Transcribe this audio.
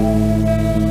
Música